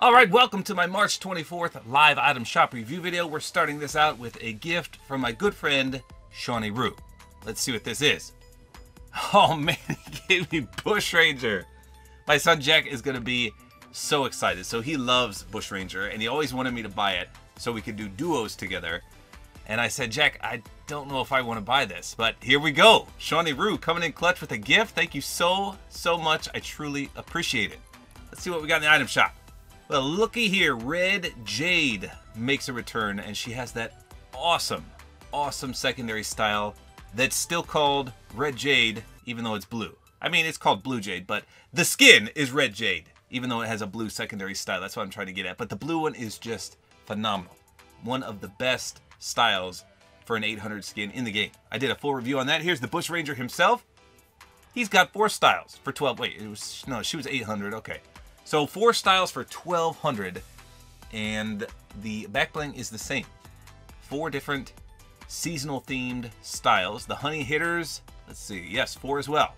All right, welcome to my March 24th live item shop review video. We're starting this out with a gift from my good friend, Shawnee Rue. Let's see what this is. Oh man, he gave me Bush Ranger. My son Jack is gonna be so excited. So he loves Bush Ranger and he always wanted me to buy it so we could do duos together. And I said, Jack, I don't know if I want to buy this, but here we go. Shawnee Rue coming in clutch with a gift. Thank you so, so much. I truly appreciate it. Let's see what we got in the item shop. Well, looky here. Red Jade makes a return, and she has that awesome, awesome secondary style that's still called Red Jade, even though it's blue. I mean, it's called Blue Jade, but the skin is Red Jade, even though it has a blue secondary style. That's what I'm trying to get at. But the blue one is just phenomenal. One of the best styles for an 800 skin in the game. I did a full review on that. Here's the Bush Ranger himself. He's got four styles for 12. Wait, it was no, she was 800. Okay, so four styles for 1200, and the back bling is the same. Four different seasonal themed styles. The honey hitters. Let's see. Yes, four as well.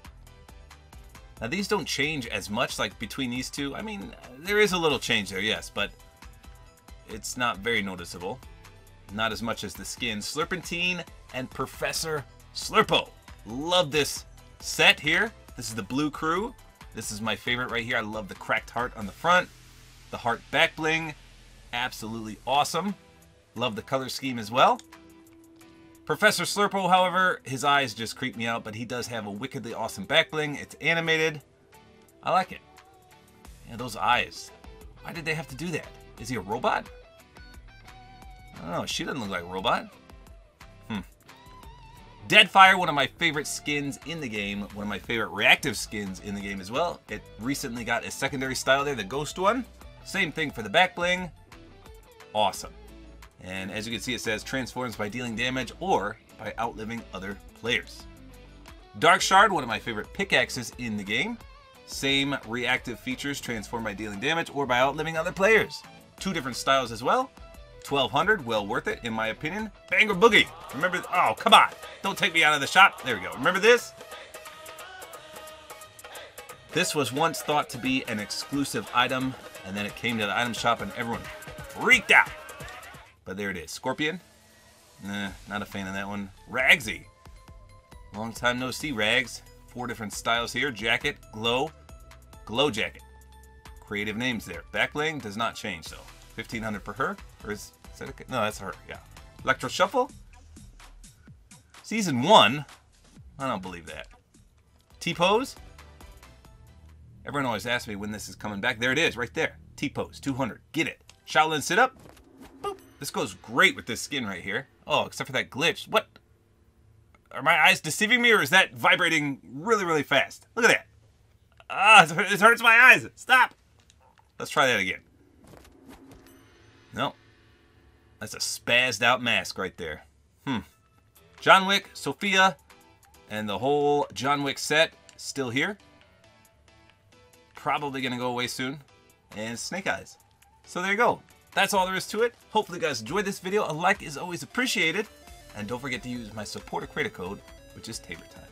Now these don't change as much like between these two. I mean, there is a little change there, yes, but it's not very noticeable. Not as much as the skin. Slurpentine and Professor Slurpo. Love this set here. This is the Blue Crew. This is my favorite right here. I love the cracked heart on the front. The heart back bling. Absolutely awesome. Love the color scheme as well. Professor Slurpo, however, his eyes just creep me out, but he does have a wickedly awesome back bling. It's animated. I like it. Yeah, those eyes. Why did they have to do that? Is he a robot? I don't know. She doesn't look like a robot. Deadfire, one of my favorite skins in the game. One of my favorite reactive skins in the game as well. It recently got a secondary style there, the Ghost one. Same thing for the back bling. Awesome. And as you can see, it says transforms by dealing damage or by outliving other players. Dark Shard, one of my favorite pickaxes in the game. Same reactive features, transform by dealing damage or by outliving other players. Two different styles as well. 1200, well worth it in my opinion. Banger Boogie. Remember, oh, come on. Don't take me out of the shop. There we go. Remember this? This was once thought to be an exclusive item, and then it came to the item shop and everyone freaked out. But there it is. Scorpion. Nah, not a fan of that one. Ragsy. Long time no see, Rags. Four different styles here. Jacket, glow, glow jacket. Creative names there. Backbling does not change though. 1500 for her? Or is, is that okay? No, that's her, yeah. Electro Shuffle? Season 1? I don't believe that. T-Pose? Everyone always asks me when this is coming back. There it is, right there. T-Pose, 200. Get it. Shaolin Sit-Up? Boop. This goes great with this skin right here. Oh, except for that glitch. What? Are my eyes deceiving me or is that vibrating really, really fast? Look at that. Ah, it hurts my eyes. Stop. Let's try that again. No. That's a spazzed out mask right there. Hmm. John Wick, Sofia, and the whole John Wick set still here. Probably going to go away soon. And Snake Eyes. So there you go. That's all there is to it. Hopefully you guys enjoyed this video. A like is always appreciated. And don't forget to use my supporter creator code, which is Tabor Time.